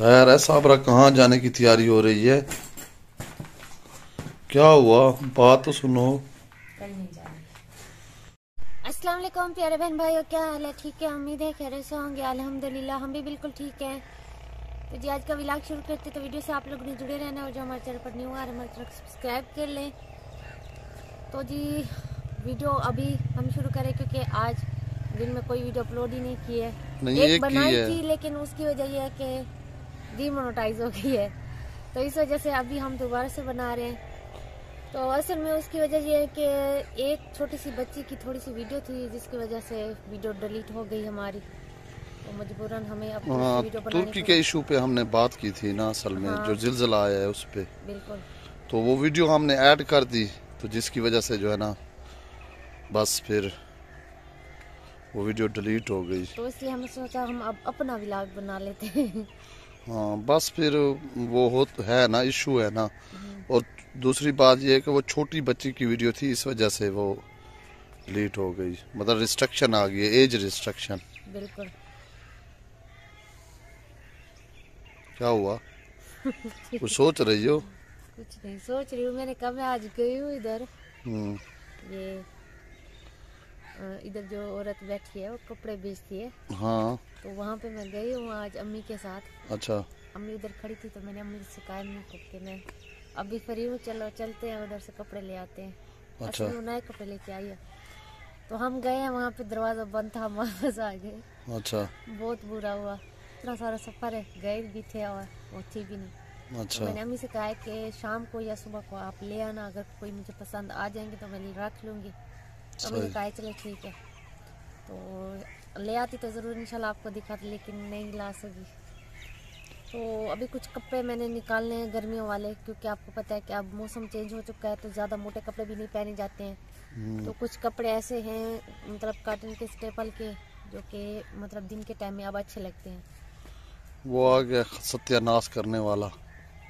खैर है साबरा कहाँ जाने की तैयारी हो रही है? क्या हुआ? बात तो सुनो। वालेकुम प्यारे बहन भाइयों क्या हाल है? ठीक है उम्मीद है खैर से होंगे। अल्हम्दुलिल्लाह हम भी बिल्कुल ठीक हैं। तो जी आज का विलाग शुरू करते तो वीडियो से आप लोग ने जुड़े रहना और जो हमारे चैनल पर न्यू आ रहे हमारे चैनल सब्सक्राइब कर लें। तो जी वीडियो अभी हम शुरू करें क्योंकि आज दिन में कोई वीडियो अपलोड ही नहीं की है। नहीं, एक एक बनाई थी लेकिन उसकी वजह यह है कि डीमोनेटाइज हो गई है। तो इस वजह से अभी हम दोबारा से बना रहे हैं। तो असल में उसकी वजह ये है कि एक छोटी सी बच्ची की थोड़ी सी वीडियो थी जिसकी वजह से वीडियो डिलीट हो गई हमारी। तो मजबूरन हमें अब वीडियो तुर्की के इशू पे हमने बात की थी ना असल में हाँ। जो जिलजिला आया है उस पे। बिल्कुल। तो वो वीडियो हमने ऐड कर दी तो जिसकी वजह से जो है ना बस फिर वो वीडियो डिलीट हो गई। तो इसलिए हमने सोचा हम अब अपना विलाग बना लेते हैं। हाँ बस फिर वो हो है ना इशू है ना। और दूसरी बात ये है कि वो छोटी बच्ची की वीडियो थी इस वजह से वो डिलीट हो गई। मतलब रिस्ट्रिक्शन आ गई एज रिस्ट्रिक्शन बिल्कुल। क्या हुआ? कुछ सोच रही हो? कुछ नहीं सोच रही हूँ मैंने कब मैं आज गई हूँ इधर। हम्म, ये इधर जो औरत बैठी है वो कपड़े बेचती है। हाँ। तो वहाँ पे मैं गई हूँ आज अम्मी के साथ। अच्छा। अम्मी उधर खड़ी थी तो मैंने अम्मी से कहा अम्मी को कि मैं अभी फ्री हूँ चलो चलते हैं उधर से कपड़े ले आते हैं। अच्छा। नए कपड़े लेके आई है। तो हम गए हैं वहाँ पे दरवाज़ा बंद था हम वापस आ गए। अच्छा। बहुत बुरा हुआ। इतना सारा सफ़र है गए भी थे और थी भी नहीं। अच्छा तो अच्छा। मैंने अम्मी से कहा है कि शाम को या सुबह को आप ले आना अगर कोई मुझे पसंद आ जाएँगे तो मैं रख लूँगी। तो अम्मी ने सही। कहा चलो ठीक है। तो ले आती तो ज़रूर इंशाल्लाह आपको दिखाती लेकिन नहीं ला सकी। तो अभी कुछ कपड़े मैंने निकालने हैं गर्मियों वाले क्योंकि आपको पता है कि अब मौसम चेंज हो चुका है तो ज़्यादा मोटे कपड़े भी नहीं पहने जाते हैं। हम्म, तो कुछ कपड़े ऐसे हैं मतलब काटन के स्टेपल के जो कि मतलब दिन के टाइम में अब अच्छे लगते हैं। वो आ गया सत्यानाश करने वाला।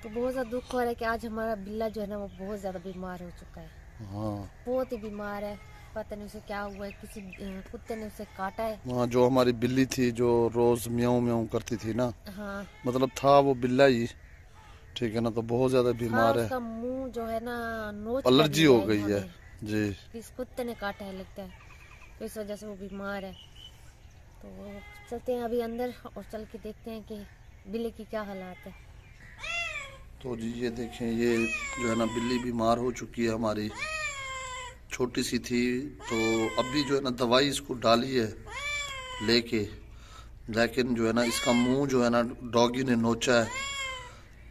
तो बहुत ज़्यादा दुख हो रहा है कि आज हमारा बिल्ला जो है ना वो बहुत ज़्यादा बीमार हो चुका है। हाँ। बहुत ही बीमार है। पता नहीं उसे क्या हुआ है किसी कुत्ते ने उसे काटा है। हाँ जो हमारी बिल्ली थी जो रोज म्याऊं म्याऊं करती थी ना हाँ। मतलब था वो बिल्ला ही ठीक है ना तो बहुत ज़्यादा हाँ बीमार है। उसका मुँह जो है ना नोच एलर्जी हो गई है। जी। किस कुत्ते ने काटा है लगता है। तो इस वजह से वो बीमार है। तो चलते हैं अभी अंदर और चल के देखते हैं कि बिल्ली की क्या हालात है। तो जी ये देखें ये जो है ना बिल्ली बीमार हो चुकी है हमारी। छोटी सी थी तो अभी जो है ना दवाई इसको डाली है लेके, लेकिन जो है ना इसका मुँह जो है ना डॉगी ने नोचा है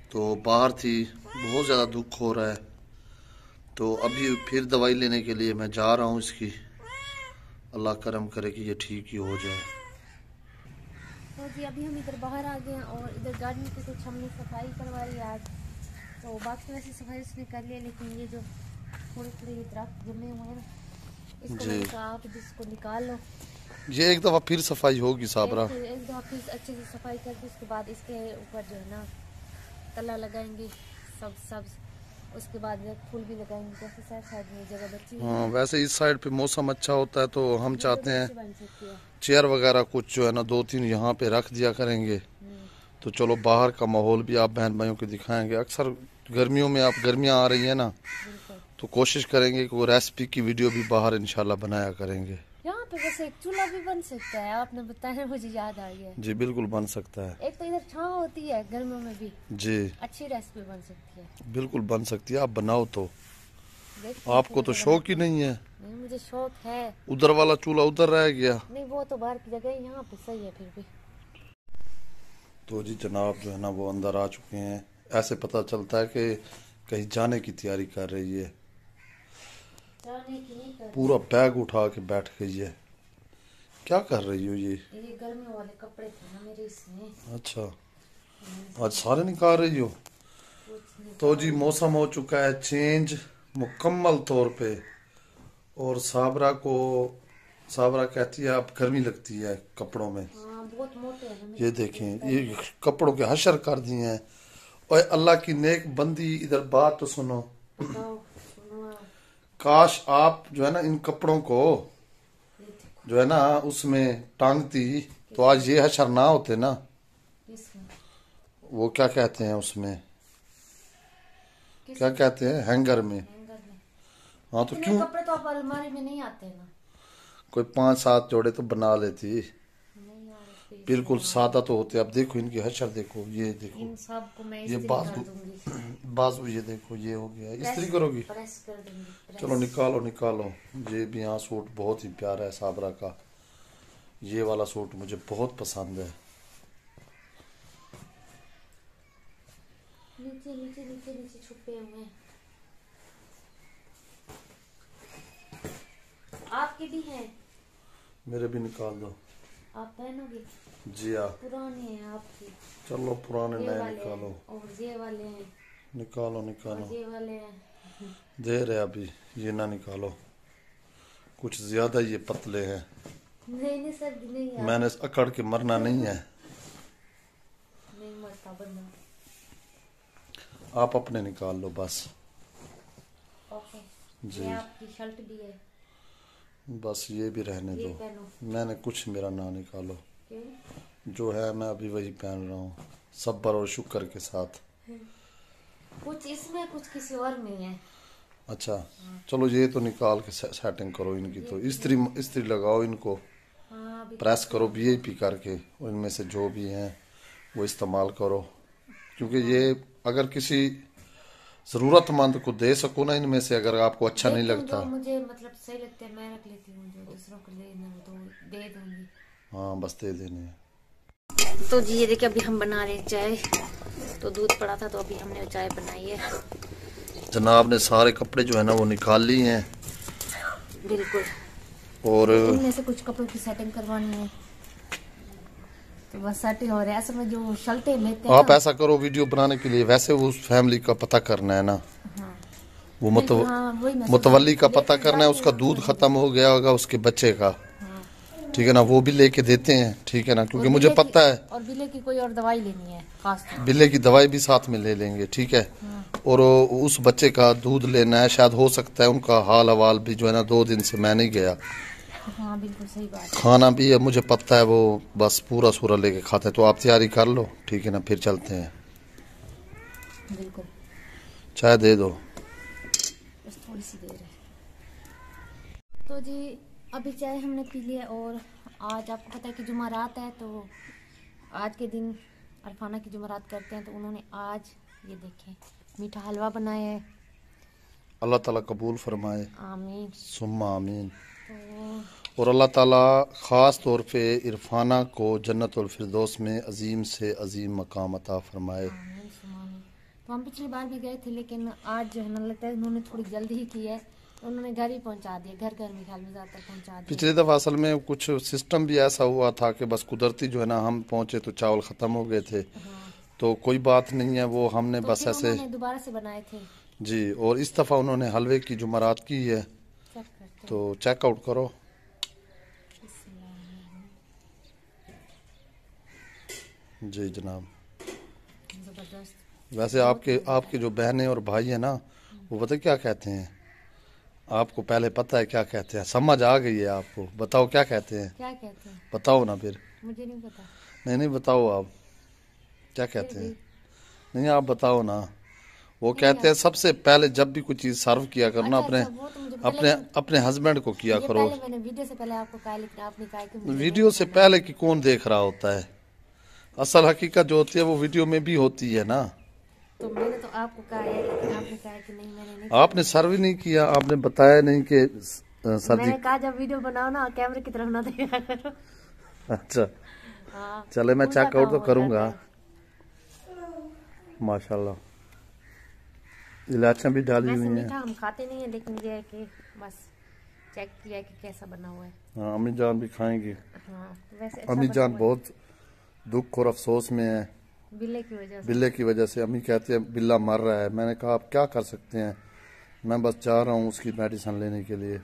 तो बाहर थी, बहुत ज़्यादा दुख हो रहा है। तो अभी फिर दवाई लेने के लिए मैं जा रहा हूँ इसकी। अल्लाह करम करे कि ये ठीक ही हो जाए। तो जी, अभी हम इधर बाहर आ गए और इधर गार्डन की कुछ हमने सफ़ाई करवाई आज। तो बाकी वैसे सफ़ाई उसने कर लिया लेकिन ये जो थोड़े थोड़े ये दरख्त जमे हुए हैं। इसको आप निकाल लो। ये एक दफ़ा फिर सफ़ाई होगी साबरा। एक, एक दो फिर अच्छे से सफ़ाई करके उसके बाद इसके ऊपर जो है ना तला लगाएँगे सब सब्ज उसके बाद फूल भी लगाएँगे जैसे साइड साइड में जगह बची है, वैसे इस साइड पे मौसम अच्छा होता है तो हम चाहते हैं चेयर वगैरह कुछ जो है ना दो तीन यहाँ पे रख दिया करेंगे। हम्म, तो चलो बाहर का माहौल भी आप बहन भाइयों को दिखाएँगे। अक्सर गर्मियों में आप गर्मियाँ आ रही है ना। तो कोशिश करेंगे कि वो रेसिपी की वीडियो भी बाहर इंशाल्लाह बनाया करेंगे। यहाँ पे वैसे एक चूल्हा भी बन सकता है आपने बताया मुझे याद आ गया जी बिल्कुल बन सकता है। एक तो इधर छाँव होती है गर्मियों में भी जी। अच्छी रेसिपी बन सकती है। बिल्कुल बन सकती है आप बनाओ तो। आपको तो शौक ही नहीं है। नहीं मुझे शौक है। उधर वाला चूल्हा उधर रह गया। नहीं वो तो बाहर की जगह यहाँ पे सही है फिर भी। तो जी जनाब जो है ना वो अंदर आ चुके हैं। ऐसे पता चलता है कि कहीं जाने की तैयारी कर रही है। पूरा बैग उठा के बैठ गई है। क्या कर रही हो ये? ये गर्मियों वाले कपड़े थे ना मेरे इसमें। अच्छा। आज सारे निकाल रही हो? तो जी मौसम हो चुका है चेंज मुकम्मल तौर पे। और साबरा को साबरा कहती है अब गर्मी लगती है कपड़ों में। हाँ बहुत मोटे हैं ये देखें ये कपड़ों के हशर कर दिए हैं। और अल्लाह की नेक बंदी इधर बात तो सुनो। काश आप जो है ना इन कपड़ों को जो है ना उसमें टांगती तो आज ये हशर ना होते ना। वो क्या कहते हैं उसमें? क्या कहते हैं? हैंगर में। हाँ तो क्यों? कपड़े तो आप अलमारी में नहीं आते ना। कोई पाँच सात जोड़े तो बना लेती। बिल्कुल सादा तो होते। अब देखो इनकी हशर देखो ये देखो। इन सबको मैं ये इस्त्री बाजू ये देखो ये हो गया। इस्त्री करोगी? प्रेस कर। चलो निकालो निकालो। ये भी यहाँ सूट बहुत ही प्यारा है साबरा का। ये वाला सूट मुझे बहुत पसंद है। नीचे नीचे नीचे नीचे छुपे हुए आपके भी हैं? मेरे भी निकाल दो। आप पहनोगे? जी हाँ। पुराने हैं आपके। चलो पुराने नए निकालो। और ये वाले हैं। निकालो निकालो। दे रहे अभी ये ना निकालो। कुछ ज़्यादा ये पतले हैं। नहीं नहीं सर नहीं मैंने अकड़ के मरना नहीं है। नहीं मरता बंदा आप अपने निकाल लो बस। ओके। जी। आपकी शर्ट भी है। बस ये भी रहने ये दो। मैंने कुछ मेरा ना निकालो। क्यों? जो है मैं अभी वही पहन रहा हूँ। सब्र और शुक्र के साथ। कुछ इसमें कुछ किसी और में है। अच्छा चलो ये तो निकाल के सेटिंग करो इनकी तो। इस्त्री इस्त्री लगाओ इनको। हाँ अभी प्रेस करो वीआईपी करके और इनमें से जो भी हैं वो इस्तेमाल करो। क्योंकि ये अगर किसी ज़रूरतमंद को दे सको ना इनमें से अगर आपको अच्छा नहीं लगता। मुझे मतलब सही लगते हैं मैं रख लेती हूँ जो दूसरों को लेना तो दे दूँगी। हाँ बस दे देने हैं। तो जी ये देखिए अभी हम बना रहे हैं चाय। तो दूध पड़ा था तो अभी हमने चाय बनाई है। जनाब ने सारे कपड़े जो है ना वो निकाल लिए हैं। बिल्कुल। और इनमें से कुछ कपड़ों की सेटिंग करवानी है। तो बस सेटिंग हो रहा है। असल में जो शर्टें लेते हैं आप ऐसा करो वीडियो बनाने के लिए वैसे वो उस फैमिली का पता करना है ना। हाँ। वो मुत, हाँ, मुतवली का पता करना है उसका दूध खत्म हो गया होगा उसके बच्चे का। ठीक है ना वो भी लेके देते हैं ठीक है ना क्योंकि मुझे पता है। और बिल्ले की कोई और दवाई लेनी है खास तौर बिल्ले की दवाई भी साथ में ले लेंगे ठीक है। और उस बच्चे का दूध लेना है शायद हो सकता है उनका हाल हवाल भी जो है ना दो दिन से मैं नहीं गया। हाँ बिल्कुल सही बात खाना भी है मुझे पता है वो बस पूरा सूरा लेके खाते हैं तो आप तैयारी कर लो ठीक है ना फिर चलते हैं है। बिल्कुल। चाय दे दो। बस थोड़ी सी देर है। तो जी अभी चाय हमने पी लिया और आज आपको पता है कि जुमारात है तो आज के दिन अरफाना की जुमारात करते हैं तो उन्होंने आज ये देखें मीठा हलवा बनाया है। अल्लाह ताला कबूल फरमाए। आमीन। सुम्मा आमीन। तो और अल्लाह ताला ख़ास तौर पे इरफाना को जन्नत और फिरदौस में अजीम से अजीम मकाम अता फरमाए। आमीन सुमा आमीन। तो हम पिछली बार भी गए थे लेकिन आज जो है ना लगता है उन्होंने थोड़ी जल्दी ही की है। उन्होंने घर ही पहुँचा दिया घर घर में ख्याल में ज़्यादातर पहुँचा दिया। पिछली दफ़ा असल में कुछ सिस्टम भी ऐसा हुआ था कि बस कुदरती जो है ना हम पहुँचे तो चावल ख़त्म हो गए थे। हाँ। तो कोई बात नहीं है वो हमने तो बस ऐसे दोबारा से बनाए थे। जी और इस दफ़ा उन्होंने हलवे की जो जुमरात की है चेक तो चेकआउट करो। जी जनाब। वैसे आपके आपके जो बहनें और भाई हैं ना वो पता क्या कहते हैं? आपको पहले पता है क्या कहते हैं? समझ आ गई है आपको। बताओ क्या कहते हैं? क्या कहते हैं? बताओ ना फिर। मुझे नहीं पता। नहीं नहीं बताओ आप। क्या कहते हैं? नहीं आप बताओ ना। वो कहते हैं सबसे पहले जब भी कोई चीज़ सर्व किया करो ना अच्छा, अपने अच्छा, तो अपने अपने हस्बैंड को किया करो। पहले मैंने वीडियो से पहले आपको कहा लेकिन आपने कहा कि वीडियो से पहले की कौन देख रहा होता है? असल हकीकत जो होती है वो वीडियो में भी होती है ना। तो मैंने तो आपको कहा है लेकिन आपने कहा कि नहीं आपने सर्व नहीं किया आपने बताया नहीं कि सर जी। कहा जब वीडियो बनाओ ना कैमरे की तरफ़ ना देखा करो। अच्छा। हाँ चले मैं चेकआउट तो करूँगा। माशाल्लाह। इलायचियाँ भी डाली हुई हैं। हम खाते नहीं है लेकिन ये है कि बस चेक किया कि कैसा बना हुआ है। हाँ अम्मी जान भी खाएँगी। हाँ वैसे अच्छा अम्मी जान बहुत दुख और अफसोस में है है। बिल्ले की वजह से। बिल्ले की वजह से अम्मी कहते हैं बिल्ला मर रहा है। मैंने कहा आप क्या कर सकते हैं? मैं बस जा रहा हूँ उसकी मेडिसिन लेने के लिए।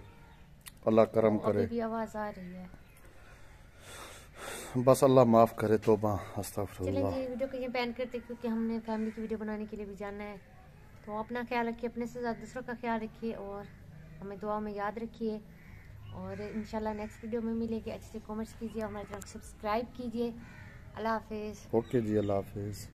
अल्लाह करम करे। भी आवाज़ आ रही है। बस अल्लाह माफ़ करे जी वीडियो को बैन करते क्योंकि हमने फैमिली की वीडियो बनाने के लिए भी जाना है। तो अपना ख्याल रखिए अपने से ज़्यादा दूसरों का ख्याल रखिए और हमें दुआ में याद रखिए। और इंशाल्लाह नेक्स्ट वीडियो में मिलेगी। अच्छे से कमेंट्स कीजिए हमारे चैनल सब्सक्राइब कीजिए। अल्लाह हाफिज़। ओके जी अल्लाह हाफिज़।